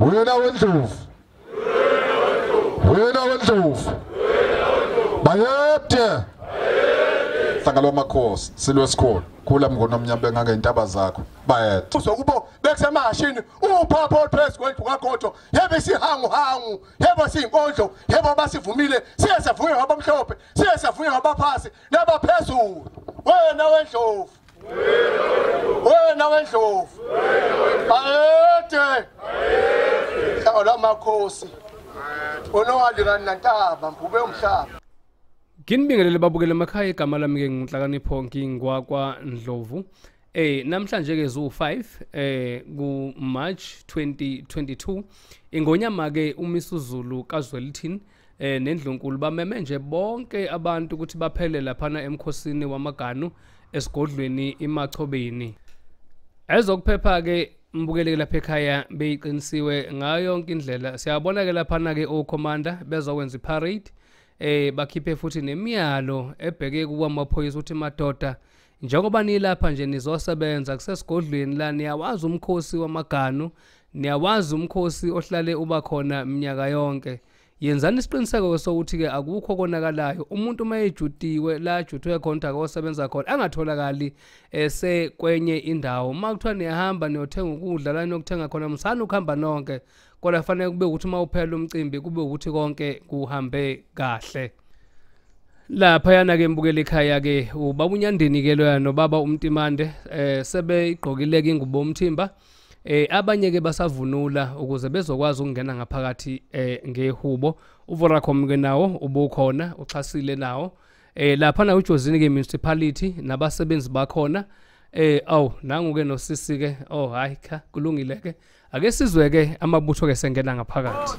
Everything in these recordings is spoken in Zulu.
wena wendlovu wena wendlovu bayede. Hlanga lwamakhosi silwesikhulu khula mngoni omnyama bengake intaba zakho. Bayede. Uzokubo bekusemashini. Uphapho oluphezu kwendlu kagodo yebo isihangu hangu. Yebo siyinkondlo. Yebo basivumile. Siye savunywa ngabamhlophe siye savunywa ngabaphasi nabaphezulu wena wendlovu. Wena wendlovu. Bayede. Hlanga lwamakhosi unowalingani nantaba mbube umhlaba Nginibingelele babukele emakhaya igama lami ke nginhlakanipho ngingwakwa Ndlovu. Eh namhlanje ke zu 5 eh ku March 2022 ingonyama ke uMisuzulu kaZwelithini eh nendlunkulu bameme nje bonke abantu ukuthi baphele laphana emkhosini wamaganu esigodlweni imachobeni. Ezokuphepha ke mbukele lapha ekhaya beyiqinisiwe ngayo yonke indlela. Siyabona ke laphana ke o commander bezokwenza iparade eh bakhiphe futhi nemiyalo ebheke kuwamaphoyisa ukuthi madoda njengoba nilapha nje nizosebenza kusesigodlweni la niyawazi umkhosi wamaganu niyawazi umkhosi ohlale uba khona iminyaka yonke. Yenzani isiqiniseko sokuthi ke akukho konakalayo. Umuntu mayejutiwe la jutwe khona akosebenza khona angatholakali ese kwenye indawo. Uma kuthiwa niyahamba niyothenga ukudla la niyokuthenga khona msana ukuhamba nonke kodwa fanele kube ukuthi uma uphela umcimbi kube ukuthi konke kuhambe kahle. Laphayana ke mbukela ekhaya ke ubaba unyandeni ke loya nobaba umtimande eh sebeyigqokile ke ingubo umthimba eh abanye ke basavunula ukuze bezokwazi ukungena ngaphakathi eh ngehubo. uVoracom ke nawo ubukhona uxhasile nawo. Eh lapha na uJozini ke municipality nabasebenzi bakhona. Eh aw nangu ke nosisi ke oh hayi cha kulungile ke ake sizwe ke amabutho ke sengena ngaphakathi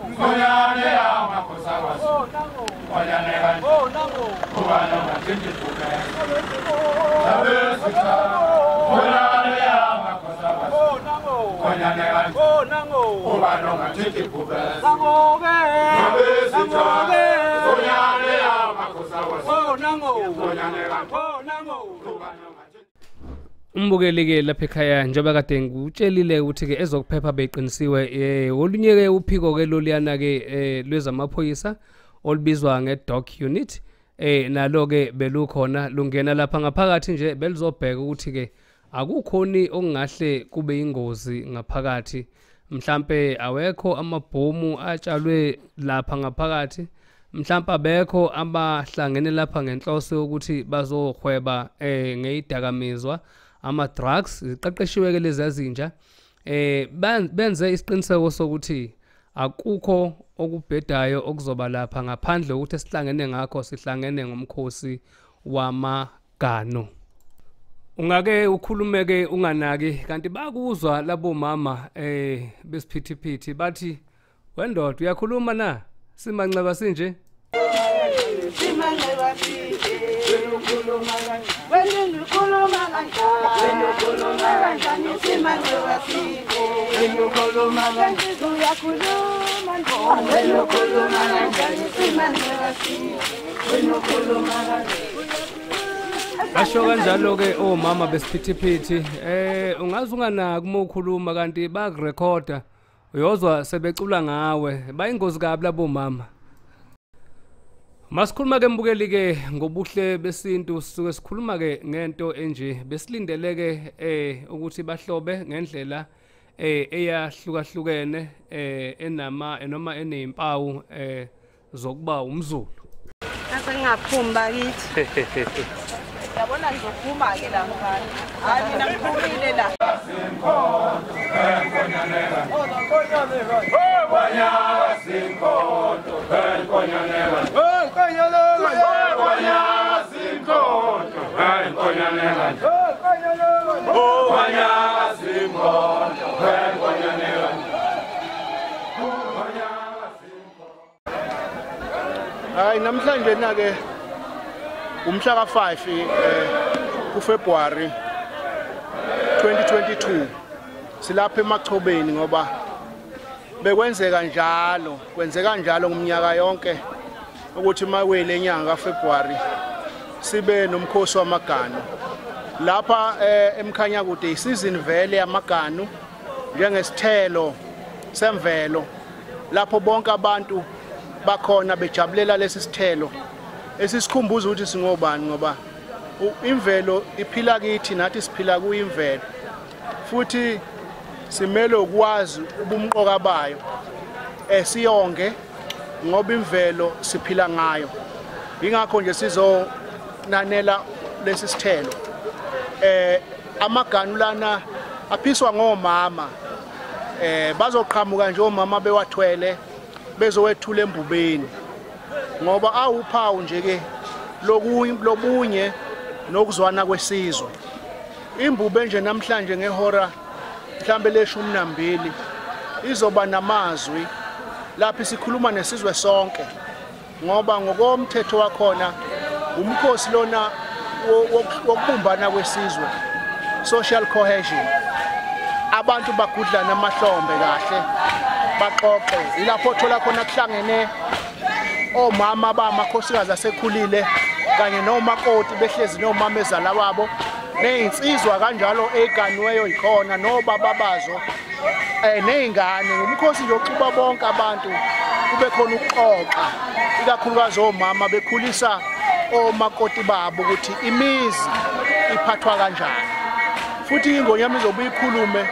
Konyane ya makosa wasu Konyane ya kubana matinji tume Sabe suka Konyane ya makosa wasu Konyane ya kubana matinji tume Sabe suka Konyane ya makosa wasu Konyane ya kubana matinji tume ke lapha ekhaya njengoba kade ngikutshelile ukuthi ke ezokuphepha beqinisiwe eh olunye ke uphiko ke loliyana ke eh lwezamaphoyisa olubizwa ngedoc unit eh nalo ke belukhona lungena lapha ngaphakathi nje belizobheka ukuthi ke akukhoni okungahle kube ingozi ngaphakathi. Mhlambe awekho amabhomu atshalwe lapha ngaphakathi mhlawumbe abekho abahlangene lapha ngenhloso yokuthi bazohweba eh ngeyidakamizwa ama drugs ziqeqeshiwe ke lezi ezintsha. Eh benze isiqiniseko sokuthi akukho okubhedayo okuzoba lapha ngaphandle ukuthi sihlangene ngakho sihlangene ngomkhosi wamagano. Ungake ukhulumeke unganaki kanti bakuzwa labo mama eh besiphithiphithi bathi wendoda uyakhuluma na? Simanxeba sinje? Simanxeba sinje. Wena ukhuluma kanjani wena ukhuluma kanjani simanxeba sinje wena ukhuluma kanjani uyakhuluma njani wena ukhuluma kanjani simanxeba sinje wena ukhuluma kanjani basho kanjalo ke omama besiphithiphithi. Eh ungaze unganaki uma ukhuluma kanti bakurekhoda. Uyozwa sebecula ngawe. Bayingozi kabi labo mama. Masikhuluma ke mbukeli ke ngobuhle besintu sisuke sikhuluma ke ngento enje besilindele ke eh ukuthi bahlobe ngendlela eh eyahlukahlukene eh enama noma enezimpawu eh zokuba umZulu Ase ngaphumi bakithi. Yabona ngizophuma ke la mfana. Hayi mina ngiphumile la. Oh, hayi namhlanje na ke umhla ka5 eh, kuFebruary 2022 silapha emachobeni ngoba bekwenzeka njalo kwenzeka njalo ngomnyaka yonke. Ukuthi mawele enyanga kaFebruary sibe nomkhosi wamaganu. Lapha eh, emkhanya kude isizini vele yamaganu njengesithelo semvelo lapho bonke abantu bakhona bejabulela lesi sithelo. Esisikhumbuza ukuthi singobani ngoba imvelo iphila kithi nathi siphila kuyimvelo. Futhi simele ukwazi ubumqoka bayo esiyonge ngoba imvelo siphila ngayo. Ingakho nje sizonanela lesi sithelo. Eh amaganu lana aphiswa ngomama. Eh bazoqhamuka nje omama bewathwele bezowethula embubeni. Ngoba awuphawu nje ke lobunye nokuzwana kwesizwe. Imbube nje namhlanje ngehora mhlambe leshumi nambili izoba namazwi lapho sikhuluma nesizwe sonke ngoba ngokomthetho wakhona umkhosi lona wo- wo- wokubumbana kwesizwe social cohesion. Abantu bagudlana amahlombe kahle baxoxe. Ilapho othola khona kuhlangene omama bamakhosikazi asekhulile kanye nomakoti behlezi nomama ezala wabo. Neyinsizwa kanjalo eganiweyo yikhona nobaba bazo eh nezingane ngumkhosi nje oxuba bonke abantu kube khona ukuxoxa ikakhulukazi omama bekhulisa omakoti babo ukuthi imizi iphathwa kanjani. Futhi ingonyama izobuye ikhulume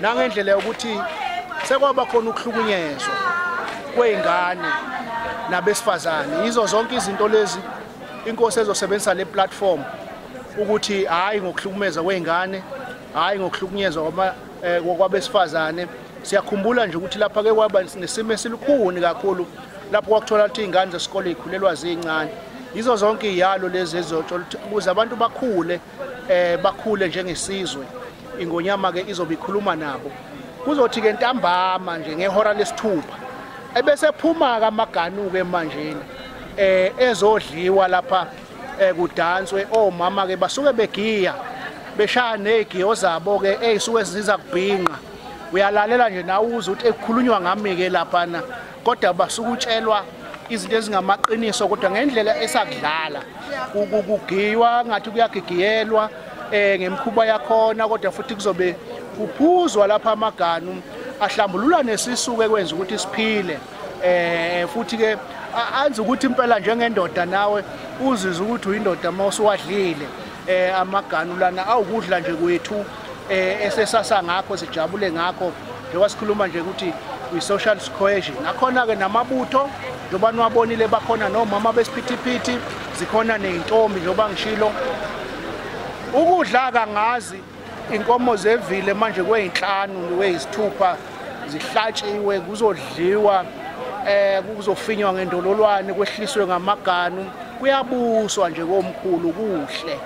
nangendlela yokuthi sekwaba khona ukuhlukunyezwa kwey'ngane nabesifazane. Yizo zonke izinto lezi inkosi ezosebenzisa le platform ukuthi hhayi ngokuhlukumeza kwey'ngane hhayi ngokuhlukunyezwa kwama- eh, kwabesifazane siyakhumbula nje ukuthi lapha ke kwaba nesimo esilukhuni kakhulu lapho kwakuthola ukuthi iy'ngane zesikole y'khulelwa ziyincane. Yizo zonke iy'yalo lezi ezizotsho ukuthi ukuze abantu bakhule eh bakhule njengesizwe ingonyama ke izobe ikhuluma nabo. Kuzothi ke ntambama nje ngehora lesithupha ebese phuma ke amaganu ke manjeni eh ezodliwa lapha eh kudanswe. Omama ke basuke begiya beshaya negiyo zabo ke ezisuke ziza kubhinqa. Uyalalela nje nawe uze ukuthi ekukhulunywa ngami ke laphana kodwa basuke utshelwa izinto ezingamaqiniso kodwa ngendlela esakudlala. Ku- ku- kugiywa ngathi kuyagigiyelwa eh ngemkhuba yakhona kodwa futhi kuzobe kuphuzwa lapha amaganu. Ahlambulula nesisuke kwenza ukuthi siphile. Eh futhi ke a- anze ukuthi impela njengendoda nawe uzizwe ukuthi uyindoda mawusuwadlile eh amaganu lana awukudla nje kwethu eh esesasa ngakho sijabule ngakho. Njengoba sikhuluma nje ukuthi i-social cohesion akhona ke namabutho njengoba niwabonile bakhona nomama besiphithiphithi zikhona ney'ntombi njengoba ngishilo. Ukudla kangazi inkomo zevile manje kweyinhlanu kweyisithupha zihlatshiwe kuzodliwa eh kuzofinywa ngendololwane kwehliswe ngamaganu kuyabuswa nje komkhulu kuhle.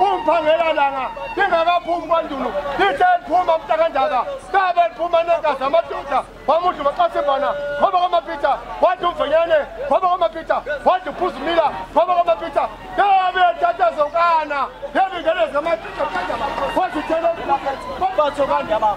ungiphangelanga lingakaphumi kwandulo lithe liphuma mntakanjaka kabe liphuma nenkazi amadoda wamudluma xasibana khoba kwamapita wathi umvenyane khoba kwamapita wathi uphuzumila. Khoba kwamapita kabe tata zonkana yebingene zamadoda mntakanjaba wathi thelelakhe uqotho kwandaba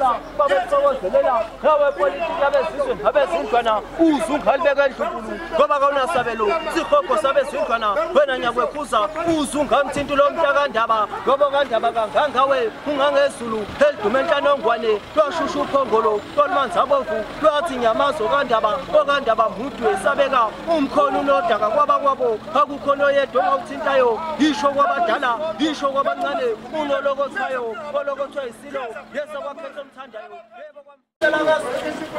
babetokosula babetokozelela abepolitiki abezizwe abezindlwana uzungalibeka endlunkulu ngoba kawunasabelo sihogo sabezindlwana wena nyakwekhuza uzungamthinti lo mntakandaba ngoba kandaba kangangawe ungangezulu elidume enhlanongwane lwashusha uphongolo lwalumanzi abovu lwathi nyamazo kandaba okandaba mudu esabeka. Umkhono unodaka kwabakwabo akukhona oyedwa ongawuthintayo. Yisho kwabadala yisho kwabancane unolokothayo olokothwa yisilo yesa kwakhetha omthandayo yebo kwam-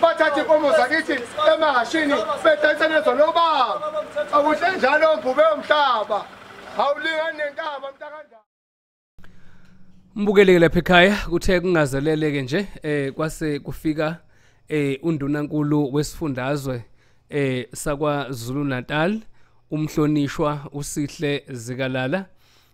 bathatha inkomo zakithi emahashini bedayisane zonobaba akuhle njalo mvube umhlaba awulingani nenkaba mntakanjani Mbukeleke lapha ekhaya kuthe kungazeleleke nje eh kwase kufika eh undunankulu wesifundazwe eh sakwa Zulu Natal umhlonishwa usihle zikalala.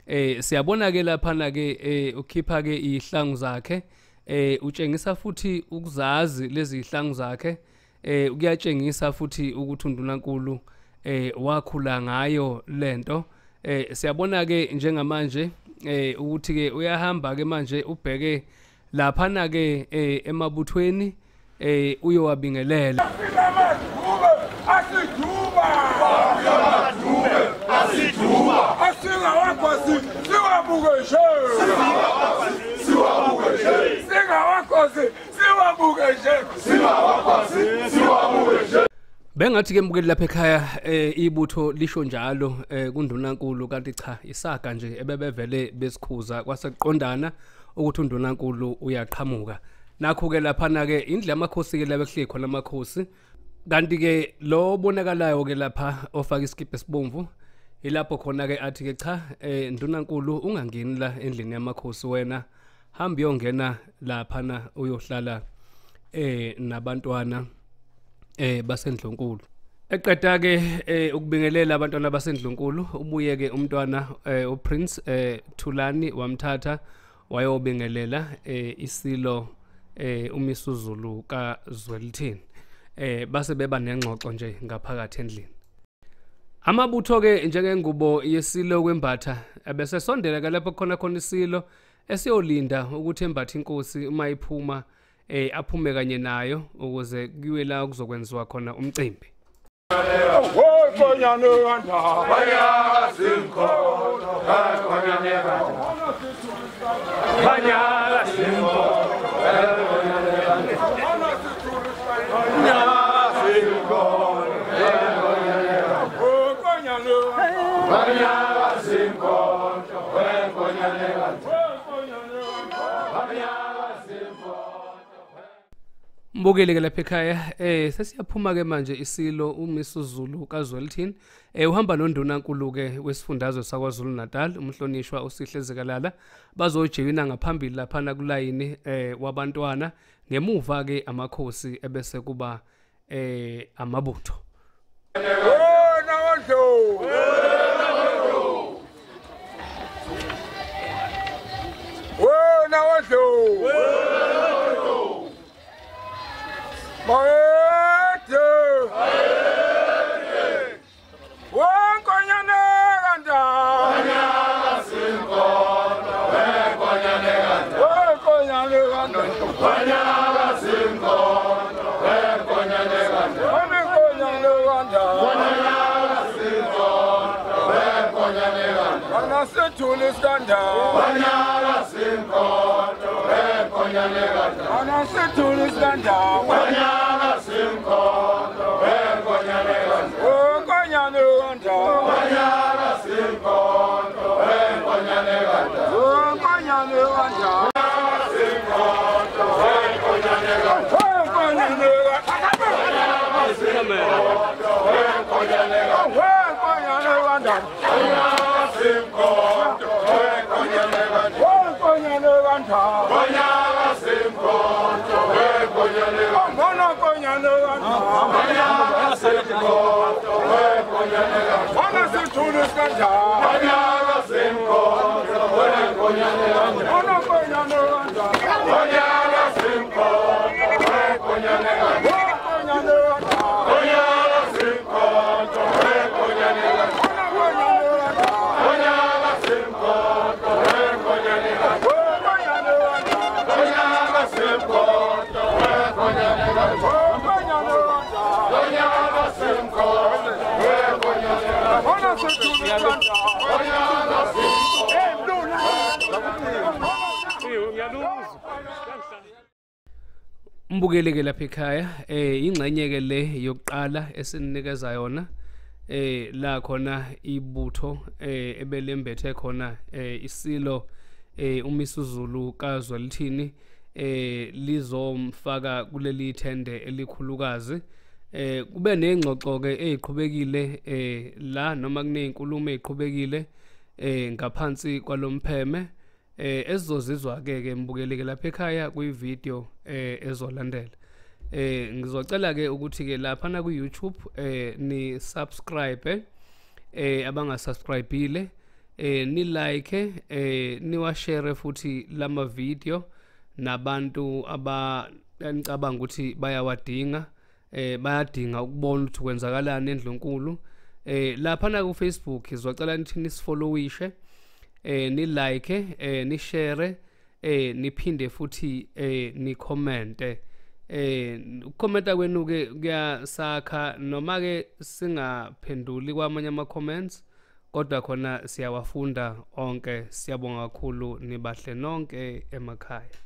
Eh siyabona ke lapha na ke eh ukhipha ke ihlangu zakhe. Eh utshengisa futhi ukuzazi lezi ihlangu zakhe. Eh kuyatshengisa futhi ukuthi undunankulu eh wakhula ngayo lento eh siyabona ke njengamanje eh ukuthi ke uyahamba ke manje ubheke lapha na ke eh emabuthweni eh uyowabingelela. Asingawakhosi siwabukeshe singawakhosi siwabukeshe Bengathi ke mbukeli lapha ekhaya eh ibutho lisho njalo eh kundunankulu. Kanti cha isaga nje ebebevele besikhuza kwaseqondana ukuthi undunankulu uyaqhamuka. Nakho ke lapha na ke indle yamakhosi ke labe kuhle khona amakhosi kanti ke lo bonakalayo ke lapha ofaka iskipe sibomvu ilapho khona ke athi ke cha eh ndunankulu ungangeni la endlini yamakhosi wena hamba uyongena lapha na uyohlala eh nabantwana eh basendlonkulu eqeda ke eh ukubingelela abantwana basendlonkulu ubuye ke umntwana eh uPrince eh Thulani wamthatha wayobingelela isilo umisuzulu kaZwelithini. Eh base beba nengxoxo nje ngaphakathi endlini. Amabutho ke njengengubo yesilo kwembatha bese sondela ke lapho khona khona isilo esiyolinda ukuthi embathe inkosi uma iphuma eh aphume kanye nayo ukuze kuyiwe la kuzokwenziwa khona umcimbi. Mbukele ke lapha ekhaya eh sesiyaphuma ke manje isilo uMisuzulu kaZwelithini. Eh uhamba nondunankulu ke wesifundazwe sakwaZulu Natal umhlonishwa usihle zikalala bazojoyina ngaphambili lapha na kulayini eh wabantwana. Ngemuva ke amakhosi ebese kuba eh amabutho. Wena wandlovu! Wena wandlovu tulisanda konyana we we we we we Onye agha si m. Mbukeleke lapha ekhaya eh ingxenye ke le yokuqala esinikeza yona eh la khona ibutho eh ebelembethe khona eh isilo eh umisuzulu kaZwelithini eh lizomfaka kuleli thende elikhulukazi. Eh kube nengxoxo ke eziqhubekile eh la noma kunezinkulumo eziqhubekile eh ngaphansi kwalompheme. eh ezizozizwa ke ke mbukeleke lapha ekhaya kwi-video eh ezolandela. Eh ngizocela ke ukuthi ke lapha na ku-YouTube eh ni subscribe eh abangasubscribeile eh ni like eh niwashare futhi lama video nabantu aba anicabanga ukuthi bayawadinga eh bayadinga ukubona ukuthi kwenzakalani endlunkulu. Eh lapha na ku Facebook izocela nithi nisifollowishe. eh ni like eh ni share eh niphinde futhi eh ni comment eh ukomenta kwenu ke kuyasakha noma ke singaphenduli kwamanye ama comments kodwa khona siyawafunda onke. Siyabonga kakhulu nibahle nonke emakhaya.